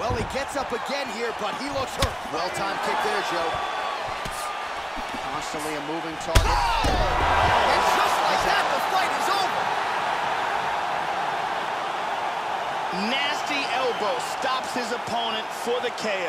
Well, he gets up again here, but he looks hurt. Well-timed kick there, Joe. Constantly a moving target. Oh! And just like that, the fight is over. Nasty elbow stops his opponent for the KO.